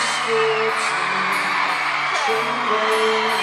misfortune, someday.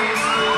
Aí!